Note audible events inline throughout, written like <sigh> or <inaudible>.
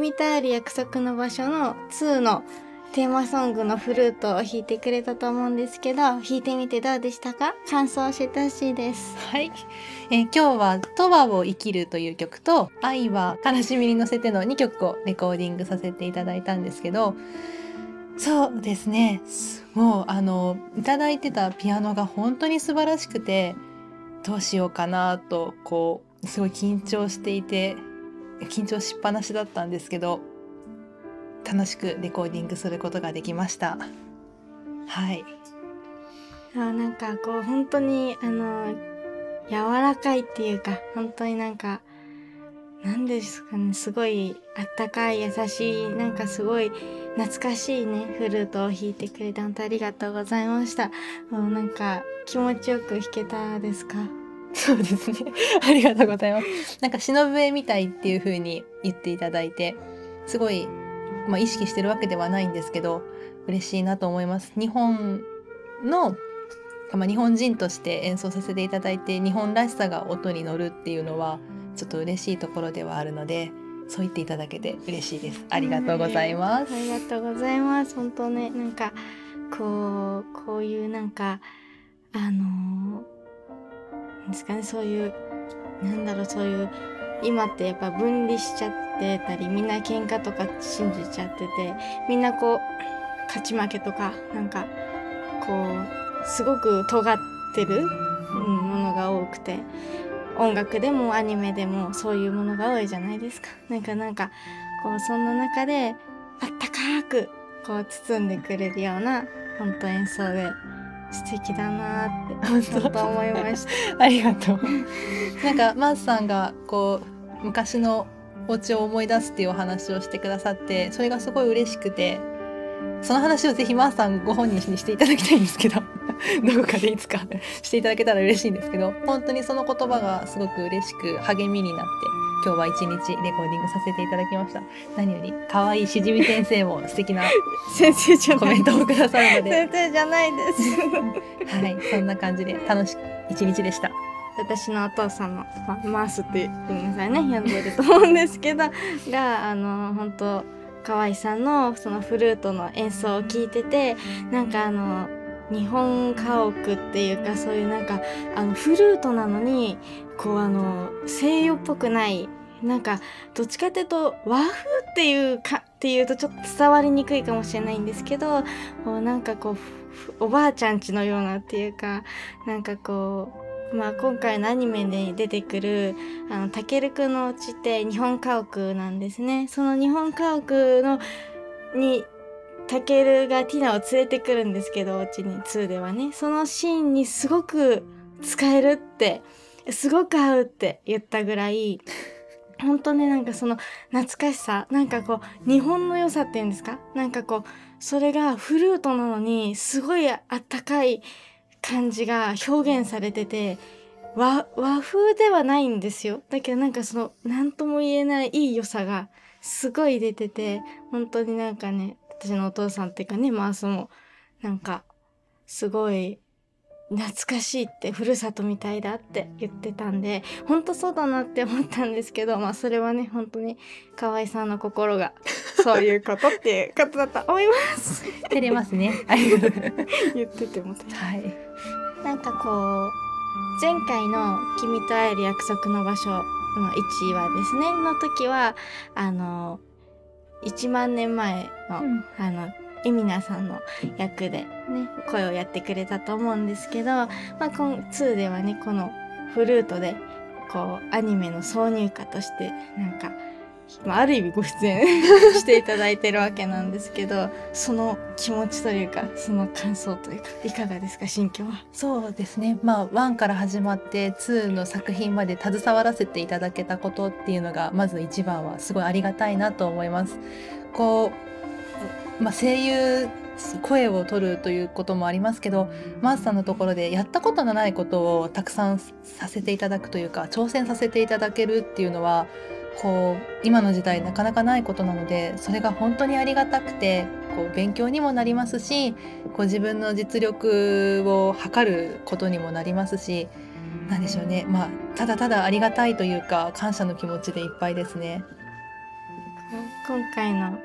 約束、君とある約束の場所の2のテーマソングのフルートを弾いてくれたと思うんですけど、弾いてみてどうでしたか？感想を教えてほしいです。はい、えー今日は「とわを生きる」という曲と「愛は悲しみに乗せて」の2曲をレコーディングさせていただいたんですけどそうですね。もうあのいただいてたピアノが本当に素晴らしくてどうしようかなとこうすごい緊張していて緊張しっぱなしだったんですけど楽しくレコーディングすることができました。はい、あなんかこう本当にあの柔らかいっていうか本当になんかなんですかねすごいあったかい優しいなんかすごい懐かしいねフルートを弾いてくれて本当ありがとうございました。もうなんか気持ちよく弾けたですか？そうですね。ありがとうございます。なんか忍笛みたいっていう風に言っていただいて、すごい、まあ、意識してるわけではないんですけど、嬉しいなと思います。日本の、まあ、日本人として演奏させていただいて、日本らしさが音に乗るっていうのは、ちょっと嬉しいところではあるので、そう言っていただけて嬉しいです。ありがとうございます。ありがとうございます。本当ね、なんか、こう、こういうなんか、あのー、ですかね、そういう、なんだろう、そういう、今ってやっぱ分離しちゃってたり、みんな喧嘩とか信じちゃってて、みんなこう、勝ち負けとか、なんか、こう、すごく尖ってる、ものが多くて、音楽でもアニメでもそういうものが多いじゃないですか。なんかなんか、こうそんな中であったかくこう包んでくれるような本当演奏で素敵だなーって本当思いました。<laughs> ありがとう。<laughs> なんかマースさんがこう昔のお家を思い出すっていうお話をしてくださってそれがすごい嬉しくてその話をぜひマースさんご本人にしていただきたいんですけど <laughs> どこかでいつかしていただけたら嬉しいんですけど本当にその言葉がすごく嬉しく励みになって今日は一日レコーディングさせていただきました。何より可愛いしじみ先生も <laughs> 素敵な先生じゃコメントをくださるので。先生じゃないです。はいそんな感じで楽しい一日でした。私のお父さんの、まマースってごめんなさいね。呼んでると思うんですけど。があの本当河合さんのそのフルートの演奏を聞いててなんかあの日本家屋っていうかそういうなんかあのフルートなのにこうあの西洋っぽくないなんかどっちかっていうと和風っていうかっていうとちょっと伝わりにくいかもしれないんですけどなんかこうおばあちゃんちのようなっていうかなんかこうまあ今回のアニメで出てくるあのたけるくんのお家って日本家屋なんですね。その日本家屋のにたけるがティナを連れてくるんですけどお家に2ではね。そのシーンにすごく使えるってすごく合うって言ったぐらい本当ねなんかその懐かしさなんかこう日本の良さっていうんですか？なんかこうそれがフルートなのにすごいあったかい感じが表現されてて和和風ではないんですよ。だけどなんかその何とも言えないいい良さがすごい出てて本当になんかね私のお父さんっていうかねマースもなんかすごい懐かしいってふるさとみたいだって言ってたんで本当そうだなって思ったんですけどまあそれはね本当に河合さんの心が <laughs> そういうことっていうことだと思います。照れますね。<laughs> 言っててもはい。なんかこう前回の「君と会える約束の場所」の1話ですねの時はあの1万年前の、うん。あのエミナさんの役でね声をやってくれたと思うんですけど、まあ、今2ではねこのフルートでこうアニメの挿入歌としてなんか、まあ、ある意味ご出演 <laughs> していただいてるわけなんですけどその気持ちというかその感想というかいかがですか心境は？そうですねまあ1から始まって2の作品まで携わらせていただけたことっていうのがまず一番はすごいありがたいなと思います。こう、まあ、声優声を取るということもありますけどマースさんのところでやったことのないことをたくさんさせていただくというか挑戦させていただけるっていうのはこう今の時代なかなかないことなのでそれが本当にありがたくてこう勉強にもなりますしこう自分の実力を測ることにもなりますしなんでしょうね。まあただただありがたいというか感謝の気持ちでいっぱいですね。今回の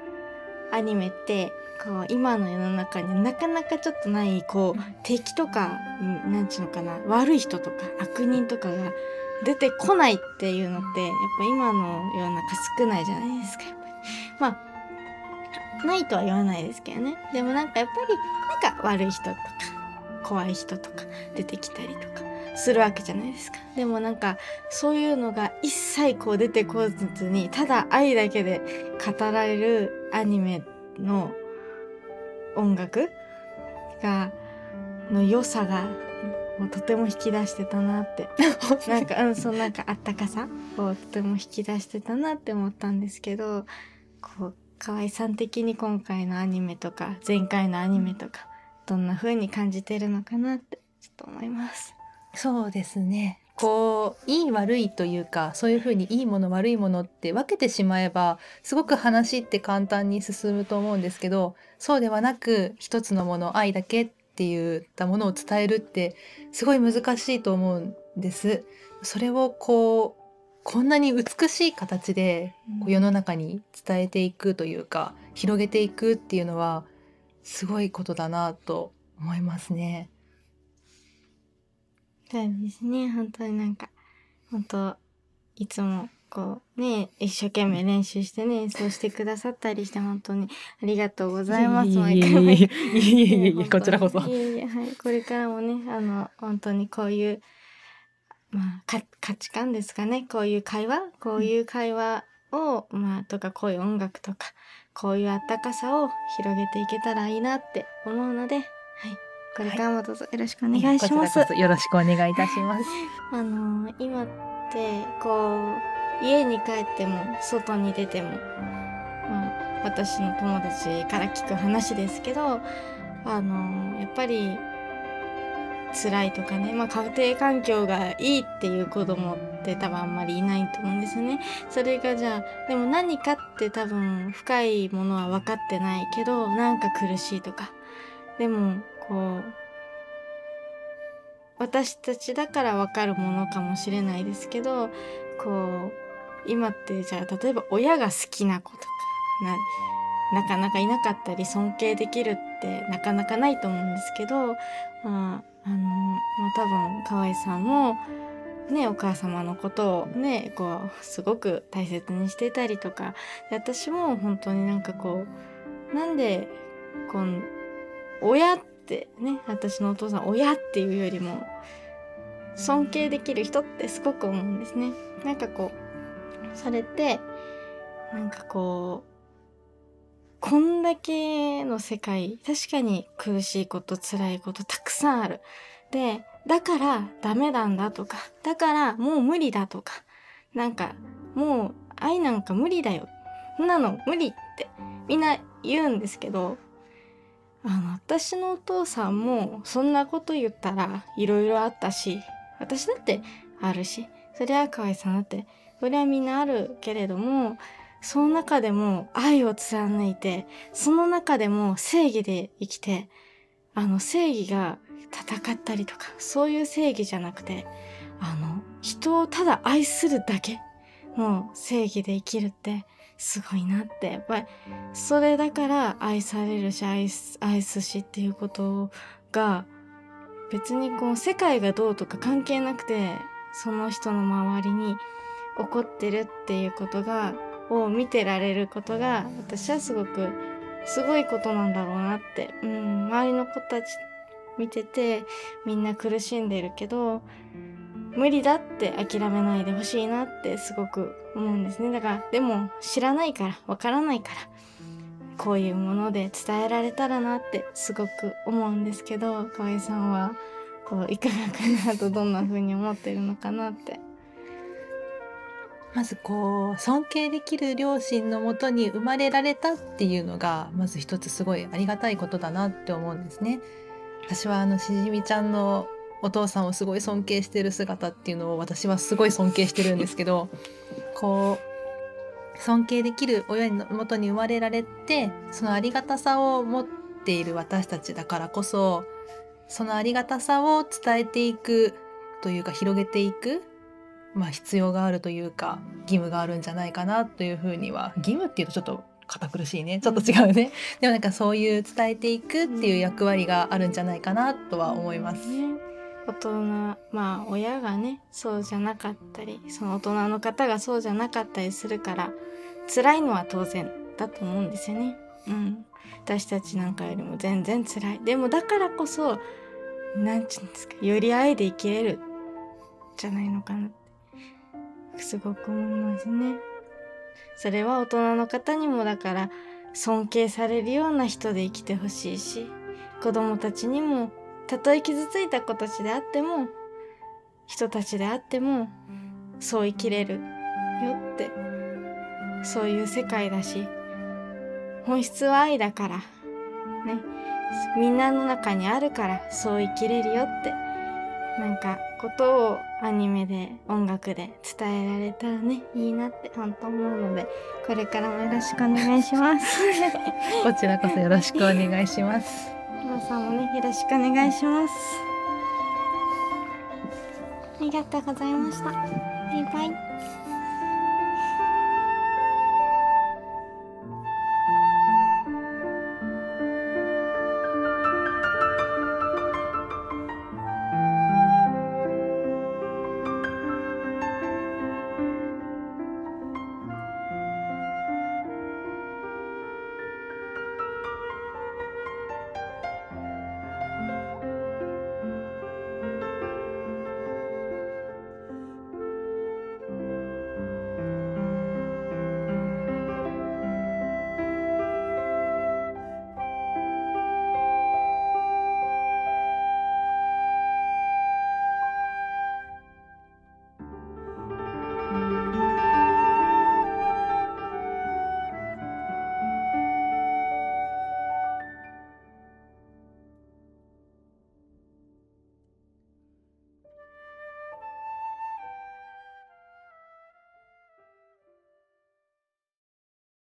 アニメってこう今の世の中になかなかちょっとないこう敵とかんなんちゅうのかな。悪い人とか悪人とかが出てこないっていうのってやっぱ今の世の中少ないじゃないですかやっぱり。<laughs> まあないとは言わないですけどねでもなんかやっぱりなんか悪い人とか怖い人とか出てきたりとかするわけじゃないですか。でもなんかそういうのが一切こう出てこずにただ愛だけで語られるアニメの音楽がの良さがもうとても引き出してたなって <laughs> なんかうんそのなんかあったかさをとても引き出してたなって思ったんですけどこう河合さん的に今回のアニメとか前回のアニメとかどんな風に感じてるのかなってちょっと思います。そうですね。こういい悪いというかそういうふうにいいもの悪いものって分けてしまえばすごく話って簡単に進むと思うんですけどそうではなく一つのもの愛だけっていったものを伝えるってすごい難しいと思うんです。それをこうこんなに美しい形でこう世の中に伝えていくというか広げていくっていうのはすごいことだなと思いますね。そうですね本当になんか本当いつもこうね一生懸命練習してね演奏してくださったりして本当にありがとうございます。いえいえいえいえいえこちらこそ。いえいえはい。これからもねあの本当にこういうまあか価値観ですかね。こういう会話こういう会話を、まあとかこういう音楽とかこういうあったかさを広げていけたらいいなって思うのではい。これからもどうぞよろしくお願いします。こちらこそよろしくお願いいたします。<laughs> あのー今ってこう家に帰っても外に出ても、まあ、私の友達から聞く話ですけどあのやっぱり辛いとかね、まあ、家庭環境がいいっていう子供って多分あんまりいないと思うんですよね。それがじゃあでも何かって多分深いものは分かってないけどなんか苦しいとかでもこう私たちだから分かるものかもしれないですけどこう今ってじゃあ例えば親が好きな子とかななかなかいなかったり尊敬できるってなかなかないと思うんですけど、まあ、あの、まあ、多分河合さんもね、お母様のことをね、こう、すごく大切にしてたりとか、私も本当になんかこう、なんで、この、親ってね、私のお父さん親っていうよりも、尊敬できる人ってすごく思うんですね。なんかこう、それて、なんかこう、こんだけの世界、確かに苦しいこと、辛いことたくさんある。で、だからダメなんだとか、だからもう無理だとか、なんかもう愛なんか無理だよ。そんなの無理ってみんな言うんですけど、あの、私のお父さんもそんなこと言ったらいろいろあったし、私だってあるし、そりゃ河合さんだって、そりゃみんなあるけれども、その中でも愛を貫いて、その中でも正義で生きて、あの正義が戦ったりとか、そういう正義じゃなくて、あの、人をただ愛するだけの正義で生きるってすごいなって、やっぱり、それだから愛されるし、愛す、愛すしっていうことが、別にこう世界がどうとか関係なくて、その人の周りに起こってるっていうことが、を見てられることが、私はすごく、すごいことなんだろうなって、うん、周りの子たち見てて、みんな苦しんでるけど、無理だって諦めないでほしいなってすごく思うんですね。だから、でも知らないから、わからないから、こういうもので伝えられたらなってすごく思うんですけど、河合さんは、こう、いかがかなとどんな風に思ってるのかなって。まずこう尊敬できる両親のもとに生まれられたっていうのがまず一つすごいありがたいことだなって思うんですね。私はあのしじみちゃんのお父さんをすごい尊敬してる姿っていうのを私はすごい尊敬してるんですけど <laughs> こう尊敬できる親のもとに生まれられてそのありがたさを持っている私たちだからこそそのありがたさを伝えていくというか広げていくまあ必要があるというか義務があるんじゃないかなというふうには義務っていうとちょっと堅苦しいね。ちょっと違うね、でもなんかそういう伝えていくっていう役割があるんじゃないかなとは思います。ね。大人まあ親がねそうじゃなかったりその大人の方がそうじゃなかったりするから辛いのは当然だと思うんですよね。うん、私たちなんかよりも全然辛い。でもだからこそなんていうんですかより愛で生きれるじゃないのかな。ってすごく思いますね。それは大人の方にもだから尊敬されるような人で生きてほしいし子供たちにもたとえ傷ついた子たちであっても人たちであってもそう生きれるよってそういう世界だし本質は愛だからねみんなの中にあるからそう生きれるよってなんかことをアニメで音楽で伝えられたらねいいなって本当思うのでこれからもよろしくお願いします。<laughs> こちらこそよろしくお願いします。皆さんもねよろしくお願いします。ありがとうございました。バイバイ。